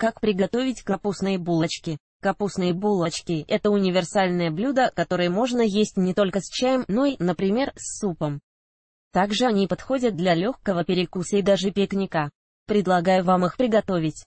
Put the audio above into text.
Как приготовить капустные булочки? Капустные булочки – это универсальное блюдо, которое можно есть не только с чаем, но и, например, с супом. Также они подходят для легкого перекуса и даже пикника. Предлагаю вам их приготовить.